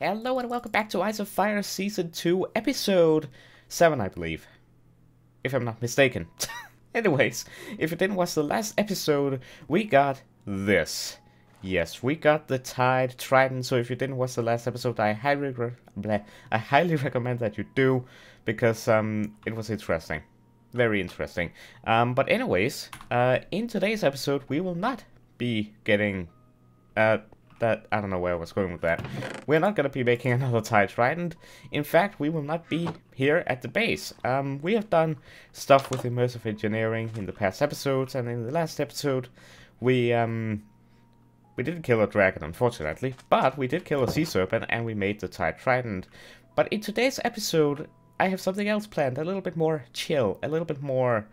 Hello and welcome back to Ice of Fire Season 2, Episode 7, I believe. If I'm not mistaken. Anyways, if you didn't watch the last episode, we got this. Yes, we got the Tide Trident, so if you didn't watch the last episode, I highly, bleh, I highly recommend that you do, because um, it was interesting. Very interesting. Um, but anyways, uh, in today's episode, we will not be getting... Uh, that I don't know where I was going with that. We're not gonna be making another Tide Trident. In fact, we will not be here at the base. Um, we have done stuff with immersive engineering in the past episodes, and in the last episode, we um, we didn't kill a dragon, unfortunately, but we did kill a sea serpent, and we made the Tide Trident. But in today's episode, I have something else planned, a little bit more chill, a little bit more,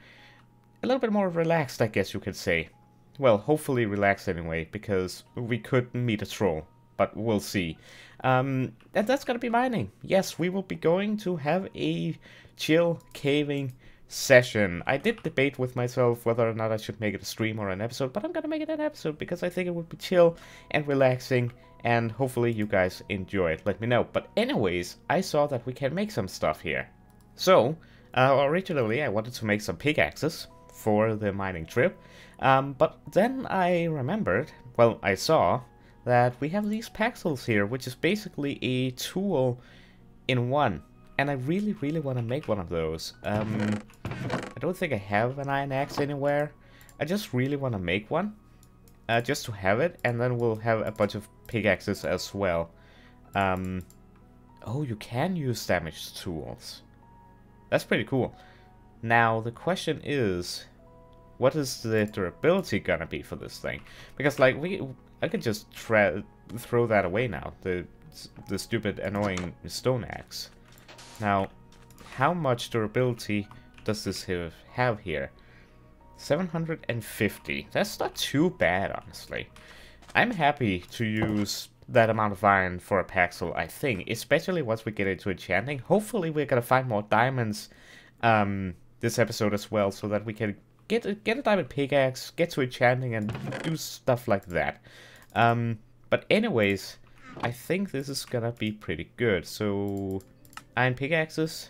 a little bit more relaxed, I guess you could say. Well, hopefully relaxed anyway, because we could meet a troll, but we'll see. Um, and that's gonna be mining. Yes, we will be going to have a chill caving session. I did debate with myself whether or not I should make it a stream or an episode, but I'm gonna make it an episode because I think it would be chill and relaxing, and hopefully you guys enjoy it. Let me know. But anyways, I saw that we can make some stuff here. So, uh, originally I wanted to make some pickaxes for the mining trip. Um, but then I remembered, well, I saw that we have these paxels here, which is basically a tool in one. And I really, really want to make one of those. Um, I don't think I have an iron axe anywhere. I just really want to make one. Uh, just to have it, and then we'll have a bunch of pickaxes as well. Um, oh, you can use damaged tools. That's pretty cool. Now, the question is, what is the durability gonna be for this thing? Because like we, I could just throw that away now. The the stupid annoying stone axe. Now, how much durability does this have, here? 750. That's not too bad, honestly. I'm happy to use that amount of iron for a Paxel, I think. Especially once we get into enchanting. Hopefully we're gonna find more diamonds um, this episode as well, so that we can get a, get a diamond pickaxe, get to enchanting, and do stuff like that. Um, but anyways, I think this is gonna be pretty good. So, iron pickaxes.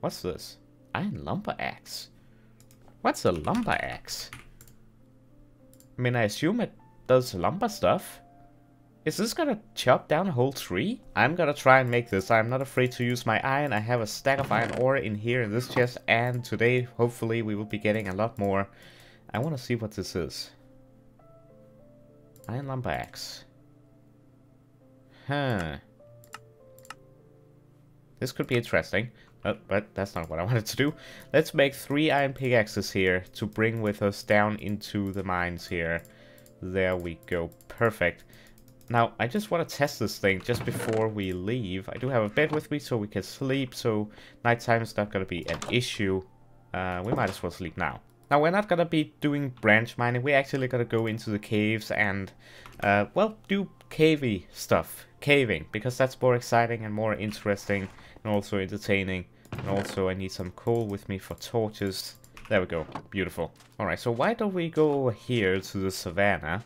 What's this? Iron lumber axe. What's a lumber axe? I mean, I assume it does lumber stuff. Is this gonna chop down a whole tree? I'm gonna try and make this. I'm not afraid to use my iron. I have a stack of iron ore in here in this chest. And today, hopefully, we will be getting a lot more. I want to see what this is. Iron lumber axe. Huh. This could be interesting. Oh, but that's not what I wanted to do. Let's make three iron pickaxes here to bring with us down into the mines here. There we go. Perfect. Now, I just want to test this thing just before we leave. I do have a bed with me so we can sleep, so nighttime is not going to be an issue. Uh, we might as well sleep now. Now, we're not going to be doing branch mining. We're actually going to go into the caves and, uh, well, do cavey stuff. Caving, because that's more exciting and more interesting and also entertaining. And also, I need some coal with me for torches. There we go. Beautiful. Alright, so why don't we go here to the savannah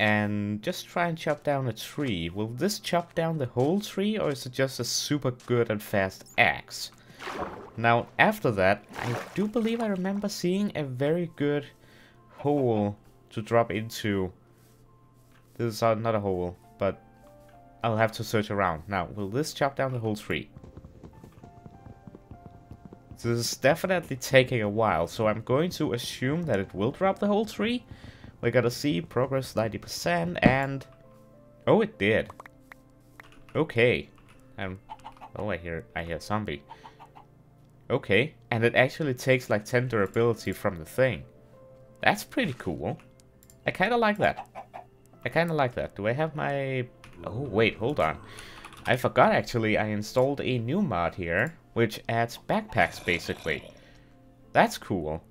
and just try and chop down a tree. Will this chop down the whole tree or is it just a super good and fast axe? Now, after that, I do believe I remember seeing a very good hole to drop into. This is uh, not a hole, but I'll have to search around. Now, will this chop down the whole tree? This is definitely taking a while, so I'm going to assume that it will drop the whole tree. We got to see progress 90% and... Oh, it did. Okay. Um, oh, I hear, I hear zombie. Okay, and it actually takes like 10 durability from the thing. That's pretty cool. I kind of like that. I kind of like that. Do I have my... Oh, wait, hold on. I forgot actually I installed a new mod here, which adds backpacks basically. That's cool.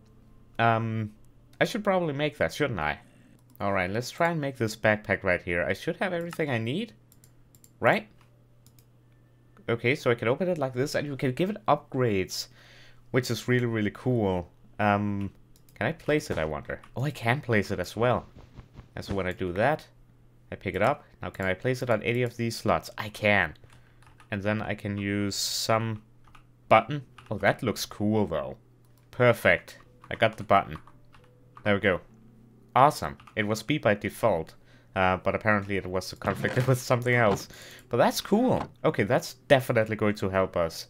Um, I should probably make that, shouldn't I? Alright, let's try and make this backpack right here. I should have everything I need, right? Okay, so I can open it like this, and you can give it upgrades, which is really, really cool. Um, can I place it, I wonder? Oh, I can place it as well. And so when I do that, I pick it up. Now, can I place it on any of these slots? I can. And then I can use some button. Oh, that looks cool, though. Perfect. I got the button. There we go. Awesome. It was B by default. Uh, but apparently it was conflicted with something else. But that's cool. Okay, that's definitely going to help us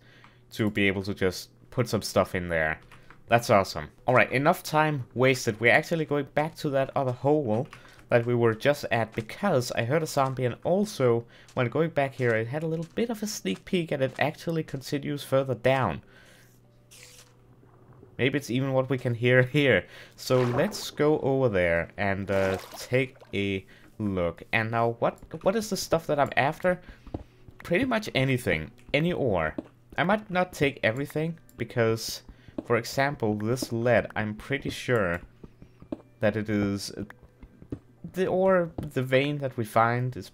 to be able to just put some stuff in there. That's awesome. Alright, enough time wasted. We're actually going back to that other hole that we were just at because I heard a zombie and also when going back here it had a little bit of a sneak peek and it actually continues further down. Maybe it's even what we can hear here. So let's go over there and uh, take a look. And now what what is the stuff that I'm after? Pretty much anything. Any ore. I might not take everything because, for example, this lead, I'm pretty sure that it is the ore, the vein that we find is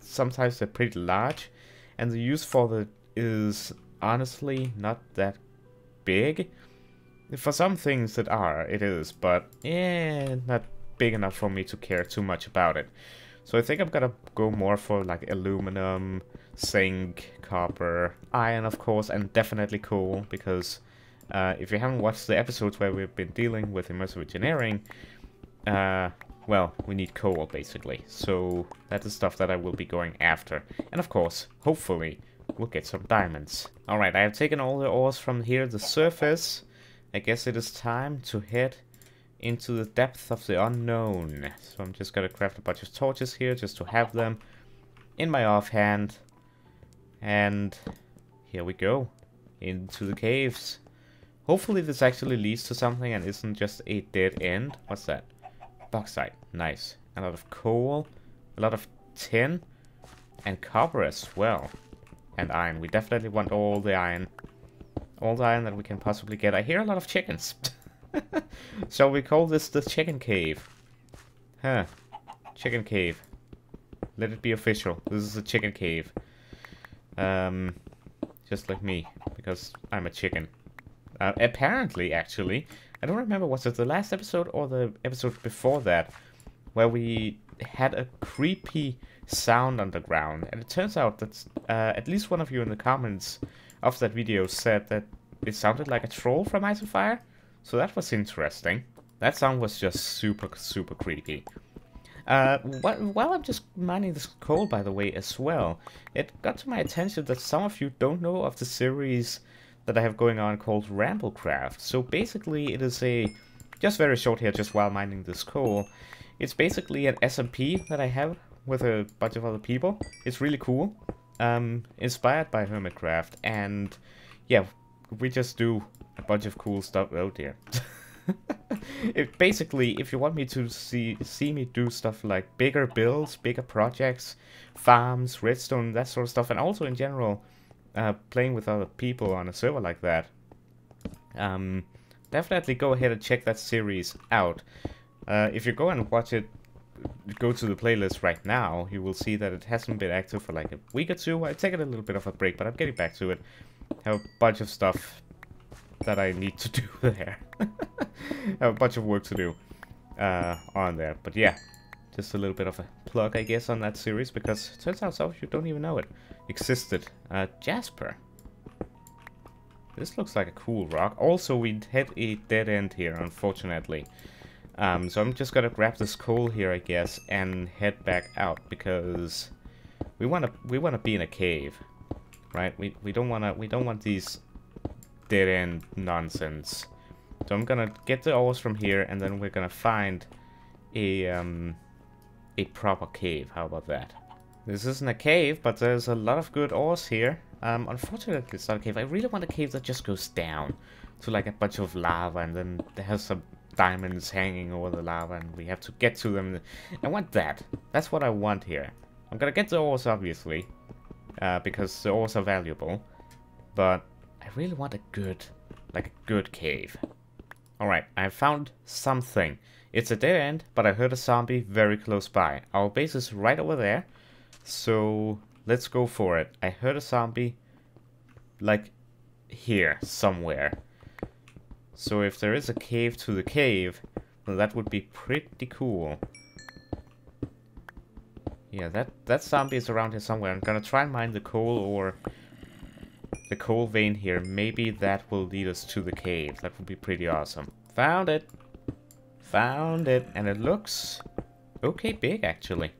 sometimes they're pretty large, and the use for it is honestly not that big. For some things that are, it is, but eh, not big enough for me to care too much about it. So I think I'm gonna go more for like aluminum, zinc, copper, iron of course, and definitely coal, because uh, if you haven't watched the episodes where we've been dealing with immersive engineering, uh, well, we need coal, basically. So that's the stuff that I will be going after. And of course, hopefully, we'll get some diamonds. Alright, I have taken all the ores from here, the surface. I guess it is time to head into the depth of the unknown. So I'm just gonna craft a bunch of torches here, just to have them in my offhand. And here we go, into the caves. Hopefully this actually leads to something and isn't just a dead end. What's that? Bauxite. Nice. A lot of coal. A lot of tin. And copper as well. And iron. We definitely want all the iron. All the iron that we can possibly get. I hear a lot of chickens. so we call this the chicken cave? Huh. Chicken cave. Let it be official. This is a chicken cave. Um, just like me. Because I'm a chicken. Uh, apparently, actually, I don't remember, was it the last episode or the episode before that, where we had a creepy sound underground. And it turns out that uh, at least one of you in the comments of that video said that it sounded like a troll from Ice of Fire. So that was interesting. That sound was just super, super creepy. Uh, while I'm just mining this coal, by the way, as well, it got to my attention that some of you don't know of the series that I have going on called Ramblecraft. So basically it is a, just very short here, just while mining this coal, it's basically an SMP that I have with a bunch of other people. It's really cool, um, inspired by Hermitcraft, and yeah, we just do a bunch of cool stuff out here. it basically, if you want me to see see me do stuff like bigger builds, bigger projects, farms, redstone, that sort of stuff, and also in general, uh, playing with other people on a server like that, um, definitely go ahead and check that series out. Uh, if you go and watch it, go to the playlist right now, you will see that it hasn't been active for like a week or two. I taken a little bit of a break, but I'm getting back to it. Have a bunch of stuff that I need to do there. have a bunch of work to do uh, on there. But yeah, just a little bit of a plug, I guess, on that series, because turns out of you don't even know it existed. Uh, Jasper. This looks like a cool rock. Also, we had a dead end here, unfortunately. Um, so I'm just gonna grab this coal here, I guess, and head back out because we wanna we wanna be in a cave, right? We we don't wanna we don't want these dead end nonsense. So I'm gonna get the ores from here, and then we're gonna find a um a proper cave. How about that? This isn't a cave, but there's a lot of good ores here. Um, unfortunately, it's not a cave. I really want a cave that just goes down to like a bunch of lava and then has some diamonds hanging over the lava and we have to get to them. I want that. That's what I want here. I'm gonna get the ores, obviously, uh, because the ores are valuable. But I really want a good, like a good cave. Alright, I found something. It's a dead end, but I heard a zombie very close by. Our base is right over there. So let's go for it. I heard a zombie like here somewhere. So if there is a cave to the cave, well, that would be pretty cool. Yeah, that, that zombie is around here somewhere. I'm gonna try and mine the coal or the coal vein here. Maybe that will lead us to the cave. That would be pretty awesome. Found it. Found it. And it looks okay big, actually.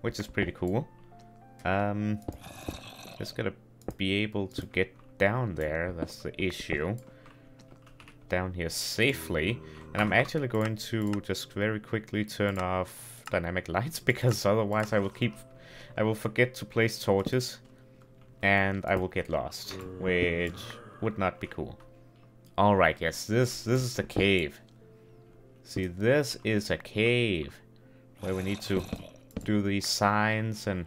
Which is pretty cool. Um, just gotta be able to get down there. That's the issue. Down here safely. And I'm actually going to just very quickly turn off dynamic lights because otherwise I will keep... I will forget to place torches and I will get lost, which would not be cool. Alright, yes, this, this is the cave. See, this is a cave where we need to do these signs and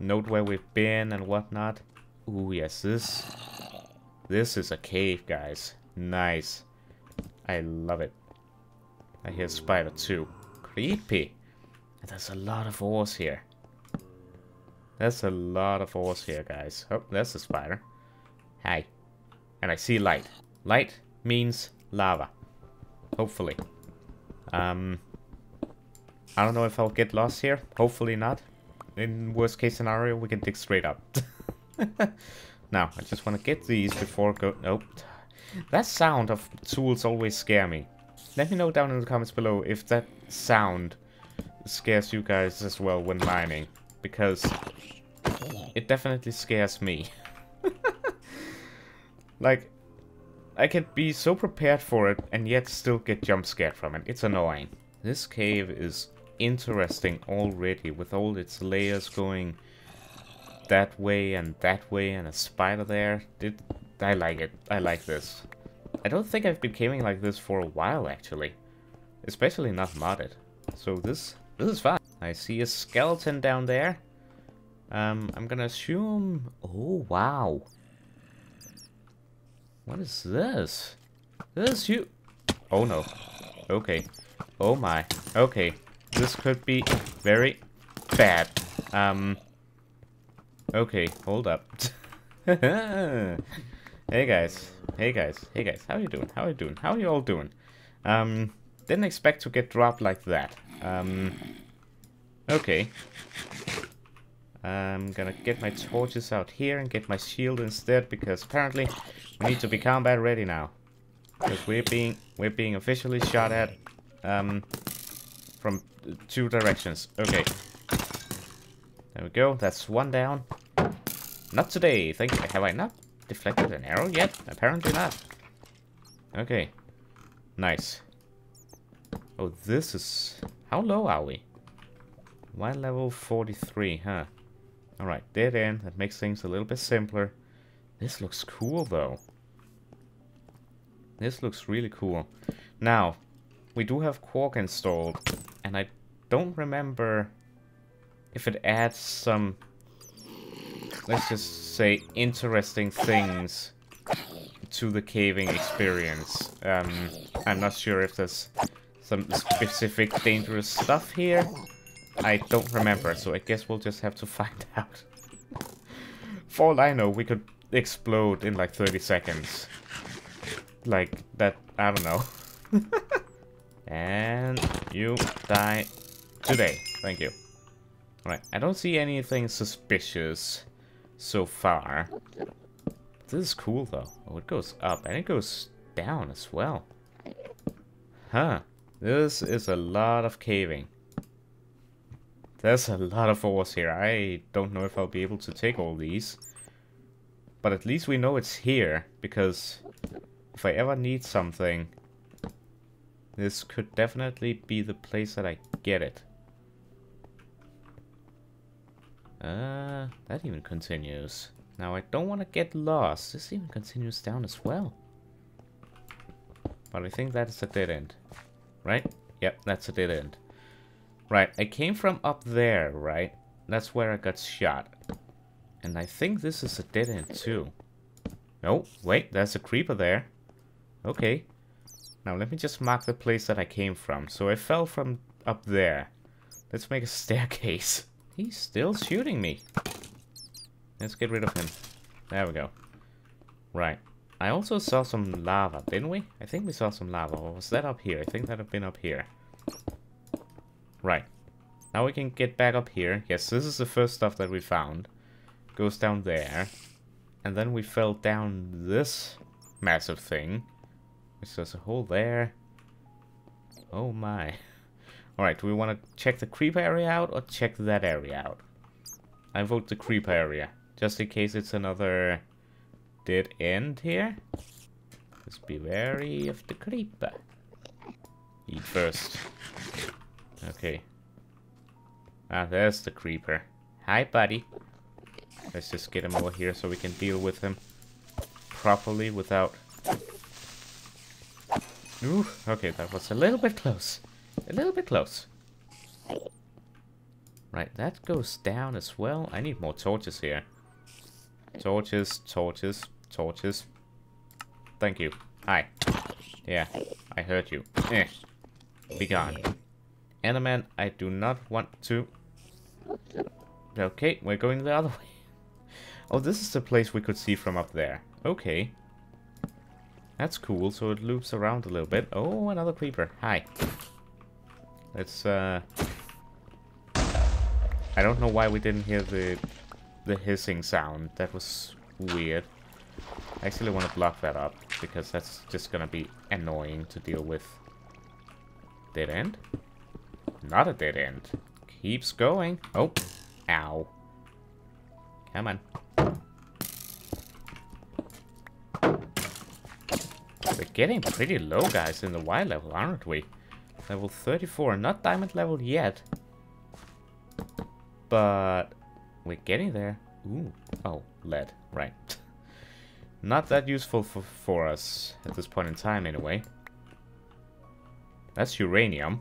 note where we've been and whatnot. Ooh, yes, this, this is a cave, guys. Nice. I love it. I hear spider too. Creepy. There's a lot of ores here. There's a lot of ores here, guys. Oh, there's a spider. Hi. And I see light. Light means lava. Hopefully. Um, I don't know if I'll get lost here. Hopefully not. In worst case scenario, we can dig straight up. now, I just want to get these before go... Nope. That sound of tools always scare me. Let me know down in the comments below if that sound scares you guys as well when mining. Because it definitely scares me. like, I can be so prepared for it and yet still get jump scared from it. It's annoying. This cave is interesting already with all its layers going that way and that way and a spider there. It, I like it. I like this. I don't think I've been caving like this for a while actually. Especially not modded. So this this is fun. I see a skeleton down there. Um, I'm gonna assume... Oh, wow. What is this? This you... Oh, no. Okay. Oh, my. Okay. This could be very bad. Um... Okay, hold up. hey, guys. Hey, guys. Hey, guys. How are you doing? How are you doing? How are you all doing? Um, didn't expect to get dropped like that. Um, okay. I'm gonna get my torches out here and get my shield instead because apparently we need to be combat ready now. Because we're being we're being officially shot at um, from two directions. Okay. There we go. That's one down. Not today. Thank you. Have I not deflected an arrow yet? Apparently not. Okay. Nice. Oh, this is... How low are we? Y level 43, huh? Alright, dead end. That makes things a little bit simpler. This looks cool, though. This looks really cool. Now, we do have Quark installed, and I don't remember if it adds some, let's just say, interesting things to the caving experience. Um, I'm not sure if there's some specific dangerous stuff here. I don't remember, so I guess we'll just have to find out. For all I know, we could explode in like 30 seconds. Like, that, I don't know. and you die today. Thank you. Alright, I don't see anything suspicious so far. This is cool though. Oh, it goes up and it goes down as well. Huh. This is a lot of caving. There's a lot of ores here. I don't know if I'll be able to take all these. But at least we know it's here, because if I ever need something, this could definitely be the place that I get it. Uh, that even continues. Now I don't want to get lost. This even continues down as well. But I think that is a dead end. Right? Yep, that's a dead end. Right, I came from up there, right? That's where I got shot. And I think this is a dead end too. No, wait, there's a creeper there. Okay. Now let me just mark the place that I came from. So I fell from up there. Let's make a staircase. He's still shooting me. Let's get rid of him. There we go. Right. I also saw some lava, didn't we? I think we saw some lava. Or was that up here? I think that had been up here. Right. Now we can get back up here. Yes, this is the first stuff that we found. Goes down there. And then we fell down this massive thing. Which there's a hole there. Oh my. Alright, do we want to check the creep area out or check that area out? I vote the creep area. Just in case it's another dead end here. Just be wary of the creeper. Eat first. Okay. Ah, there's the creeper. Hi, buddy. Let's just get him over here so we can deal with him properly without... Ooh, okay, that was a little bit close. A little bit close. Right, that goes down as well. I need more torches here. Torches, torches, torches. Thank you. Hi. Yeah, I heard you. Eh. Be gone. Enderman, I do not want to... Okay, we're going the other way. Oh, this is the place we could see from up there. Okay. That's cool, so it loops around a little bit. Oh, another creeper. Hi. Let's, uh... I don't know why we didn't hear the the hissing sound. That was weird. I actually want to block that up, because that's just gonna be annoying to deal with. Dead end? Not a dead end. Keeps going. Oh. Ow. Come on. We're getting pretty low, guys, in the Y level, aren't we? Level 34. Not diamond level yet. But we're getting there. Ooh. Oh, lead. Right. Not that useful for, for us at this point in time, anyway. That's uranium.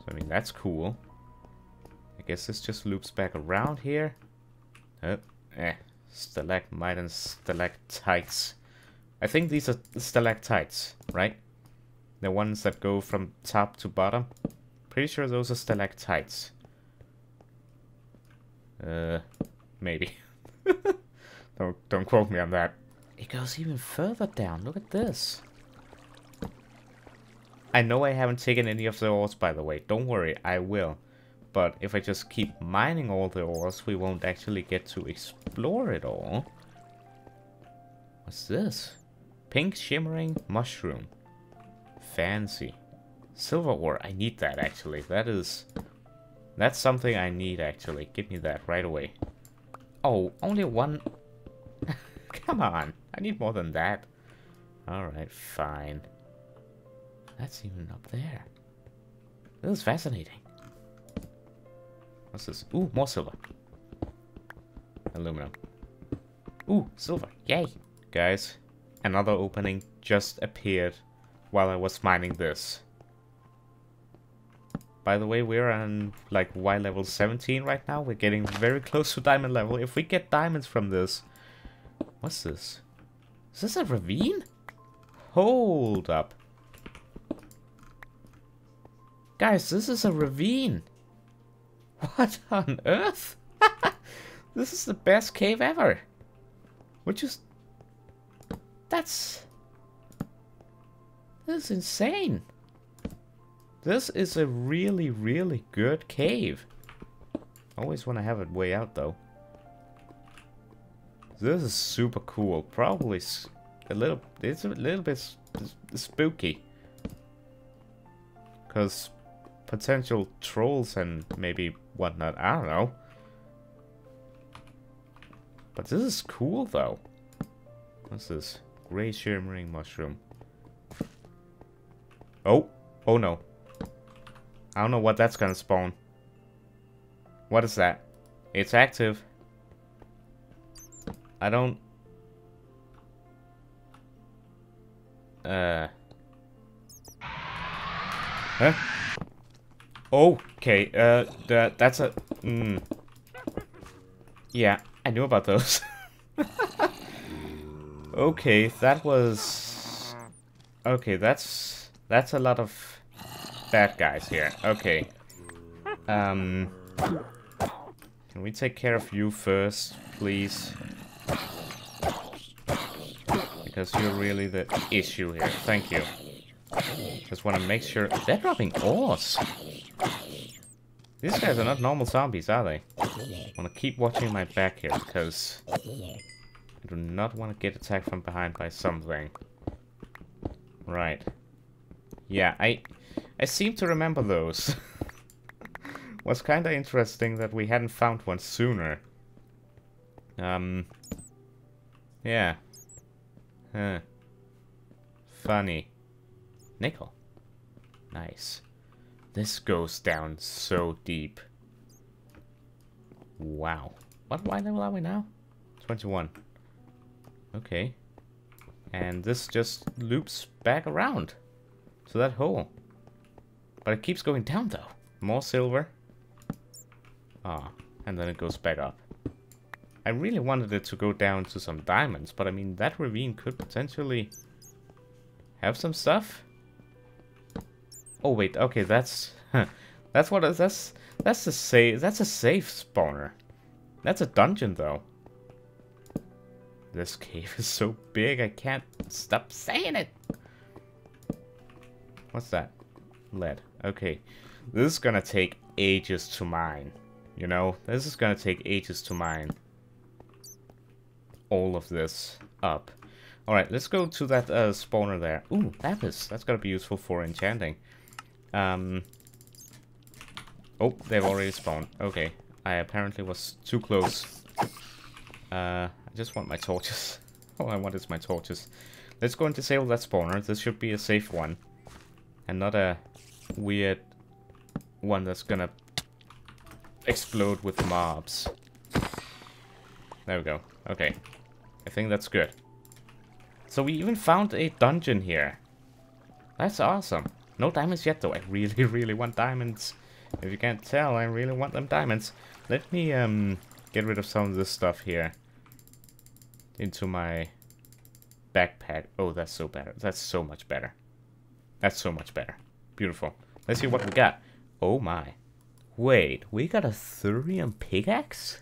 So, I mean, that's cool. I guess this just loops back around here. Oh, eh. Stalagmite and stalactites. I think these are stalactites, right? The ones that go from top to bottom. Pretty sure those are stalactites. Uh, maybe. don't, don't quote me on that. It goes even further down. Look at this. I know I haven't taken any of the ores, by the way. Don't worry, I will. But if I just keep mining all the ores, we won't actually get to explore it all. What's this? Pink shimmering mushroom. Fancy. Silver ore. I need that, actually. That is... That's something I need, actually. Give me that right away. Oh, only one... Come on. I need more than that. Alright, fine. That's even up there. This is fascinating. What's this? Ooh, more silver. Aluminum. Ooh, silver. Yay. Guys, another opening just appeared while I was mining this. By the way, we're on like Y level 17 right now. We're getting very close to diamond level. If we get diamonds from this... What's this? Is this a ravine? Hold up. Guys, this is a ravine. What on earth? this is the best cave ever. Which is... That's... This is insane. This is a really, really good cave. Always want to have it way out, though. This is super cool. Probably a little... It's a little bit spooky. Because potential trolls and maybe whatnot. I don't know. But this is cool, though. What's this? Gray shimmering mushroom. Oh. Oh, no. I don't know what that's gonna spawn. What is that? It's active. I don't... Uh... Huh? Okay, uh, that, that's a... Mm. Yeah, I knew about those. okay, that was... Okay, that's... That's a lot of bad guys here. Okay. Um... Can we take care of you first, please? Because you're really the issue here. Thank you. Just want to make sure... They're dropping ores. These guys are not normal zombies, are they? I want to keep watching my back here, because I do not want to get attacked from behind by something. Right. Yeah, I I seem to remember those. Was kinda interesting that we hadn't found one sooner. Um... Yeah. Huh. Funny. Nickel. Nice. This goes down so deep. Wow. What Y level are we now? 21. Okay. And this just loops back around to that hole. But it keeps going down though. More silver. Ah, and then it goes back up. I really wanted it to go down to some diamonds, but I mean, that ravine could potentially have some stuff. Oh wait, okay, that's that's what is that's that's a safe that's a safe spawner. That's a dungeon though. This cave is so big, I can't stop saying it. What's that? Lead. Okay. This is gonna take ages to mine. You know? This is gonna take ages to mine all of this up. Alright, let's go to that uh, spawner there. Ooh, lapis. That's gonna be useful for enchanting. Um. Oh, they've already spawned. Okay. I apparently was too close. Uh, I just want my torches. All I want is my torches. Let's go and disable that spawner. This should be a safe one. And not a weird one that's gonna explode with mobs. There we go. Okay. I think that's good. So we even found a dungeon here. That's awesome. No diamonds yet, though. I really, really want diamonds. If you can't tell, I really want them diamonds. Let me um get rid of some of this stuff here. Into my backpack. Oh, that's so better. That's so much better. That's so much better. Beautiful. Let's see what we got. Oh my. Wait, we got a thurium pickaxe?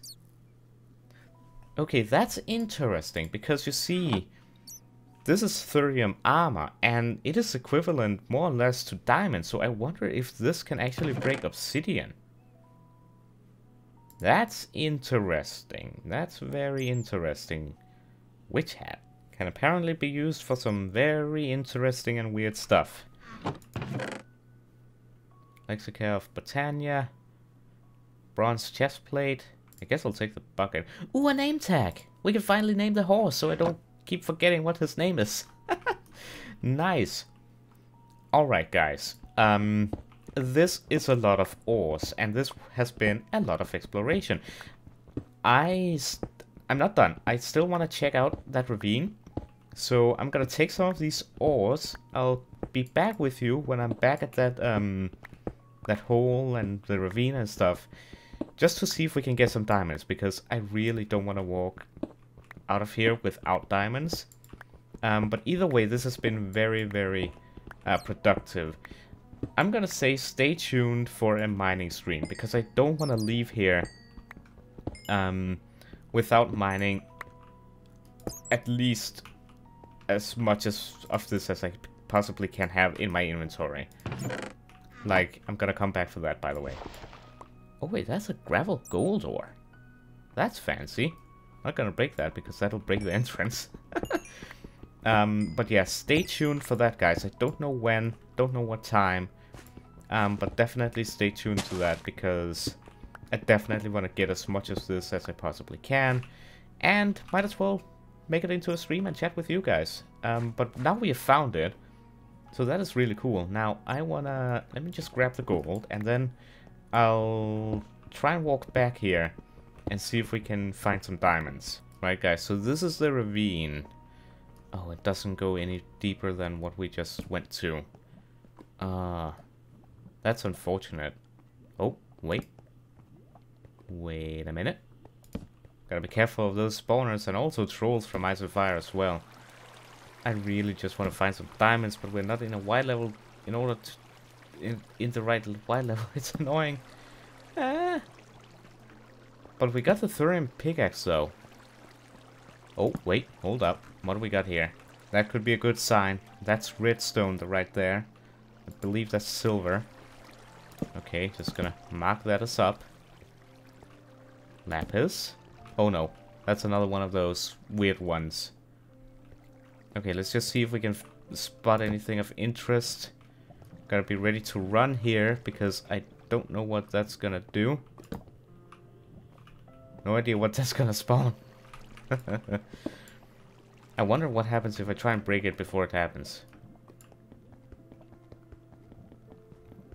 Okay, that's interesting, because you see, this is thurium armor, and it is equivalent more or less to diamond, so I wonder if this can actually break obsidian. That's interesting. That's very interesting. Witch hat can apparently be used for some very interesting and weird stuff. Lexica of Botania. Bronze chest plate. I guess I'll take the bucket. Ooh, a name tag! We can finally name the horse so I don't keep forgetting what his name is. nice. Alright, guys. Um, this is a lot of ores, and this has been a lot of exploration. I... I'm not done. I still want to check out that ravine. So I'm gonna take some of these ores. I'll be back with you when I'm back at that um that hole and the ravine and stuff. Just to see if we can get some diamonds, because I really don't want to walk out of here without diamonds. Um, but either way, this has been very, very uh, productive. I'm gonna say stay tuned for a mining stream, because I don't want to leave here um, without mining at least as much as of this as I possibly can have in my inventory. Like, I'm gonna come back for that, by the way. Oh wait, that's a gravel gold ore. That's fancy. Not gonna break that because that'll break the entrance. um, but yeah, stay tuned for that, guys. I don't know when, don't know what time. Um, but definitely stay tuned to that because I definitely want to get as much of this as I possibly can. And might as well make it into a stream and chat with you guys. Um, but now we have found it. So that is really cool. Now, I wanna... Let me just grab the gold, and then I'll try and walk back here and see if we can find some diamonds. Right, guys, so this is the ravine. Oh, it doesn't go any deeper than what we just went to. Ah, uh, that's unfortunate. Oh, wait. Wait a minute. Gotta be careful of those spawners and also trolls from Ice Fire as well. I really just want to find some diamonds, but we're not in a Y level in order to... In, in the right Y level. It's annoying. Ah. But we got the thurium pickaxe, though. Oh, wait. Hold up. What do we got here? That could be a good sign. That's redstone right there. I believe that's silver. Okay, just gonna mark that as up. Lapis. Oh no, that's another one of those weird ones. Okay, let's just see if we can spot anything of interest. Gotta be ready to run here, because I don't know what that's gonna do. No idea what that's gonna spawn. I wonder what happens if I try and break it before it happens.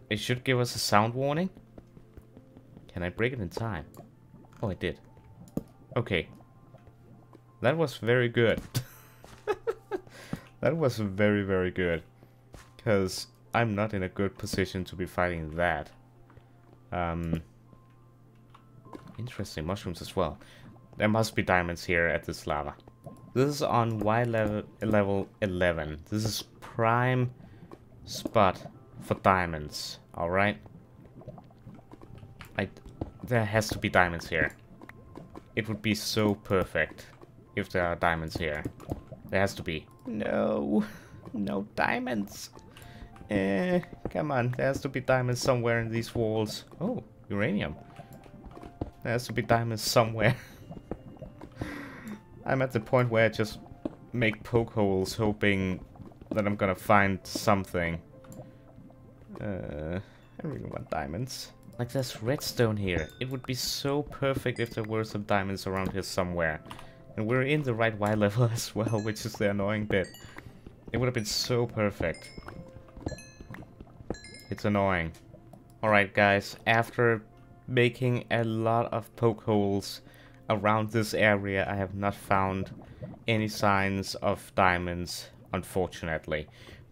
It should give us a sound warning. Can I break it in time? Oh, I did. Okay. That was very good. that was very, very good. Because I'm not in a good position to be fighting that. Um, interesting. Mushrooms as well. There must be diamonds here at this lava. This is on Y level, level 11. This is prime spot for diamonds. Alright? I, there has to be diamonds here. It would be so perfect if there are diamonds here. There has to be. No. No diamonds. Eh, come on. There has to be diamonds somewhere in these walls. Oh, uranium. There has to be diamonds somewhere. I'm at the point where I just make poke holes hoping that I'm gonna find something. Uh, I really want diamonds. Like there's redstone here. It would be so perfect if there were some diamonds around here somewhere. And we're in the right Y level as well, which is the annoying bit. It would have been so perfect. It's annoying. Alright guys, after making a lot of poke holes around this area, I have not found any signs of diamonds, unfortunately.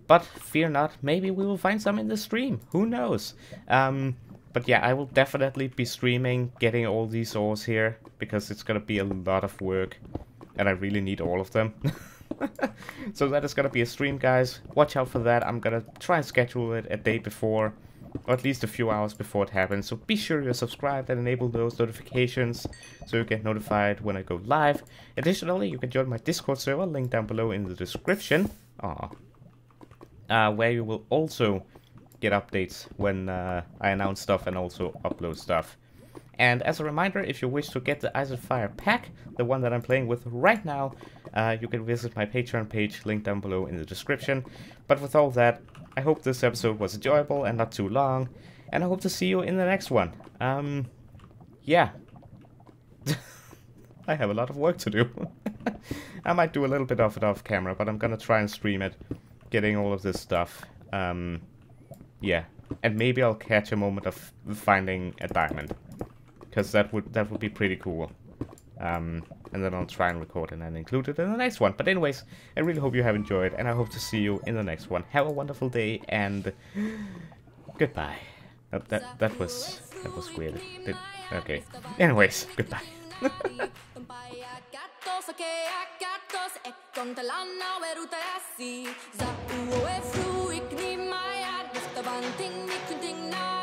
But fear not, maybe we will find some in the stream. Who knows? Um, but yeah, I will definitely be streaming, getting all these ores here, because it's gonna be a lot of work, and I really need all of them. so that is gonna be a stream, guys. Watch out for that. I'm gonna try and schedule it a day before, or at least a few hours before it happens. So be sure you're subscribed and enable those notifications so you get notified when I go live. Additionally, you can join my Discord server, link down below in the description. Aww uh, where you will also get updates when uh, I announce stuff and also upload stuff. And as a reminder, if you wish to get the Ice and Fire pack, the one that I'm playing with right now, uh, you can visit my Patreon page, linked down below in the description. But with all that, I hope this episode was enjoyable and not too long, and I hope to see you in the next one. Um, yeah. I have a lot of work to do. I might do a little bit of it off camera, but I'm gonna try and stream it getting all of this stuff. Um, yeah, and maybe I'll catch a moment of finding a diamond, because that would that would be pretty cool. Um, and then I'll try and record and then include it in the next one. But anyways, I really hope you have enjoyed, and I hope to see you in the next one. Have a wonderful day, and goodbye. That that, that was that was weird. Did, okay. Anyways, goodbye. the one thing we can think now.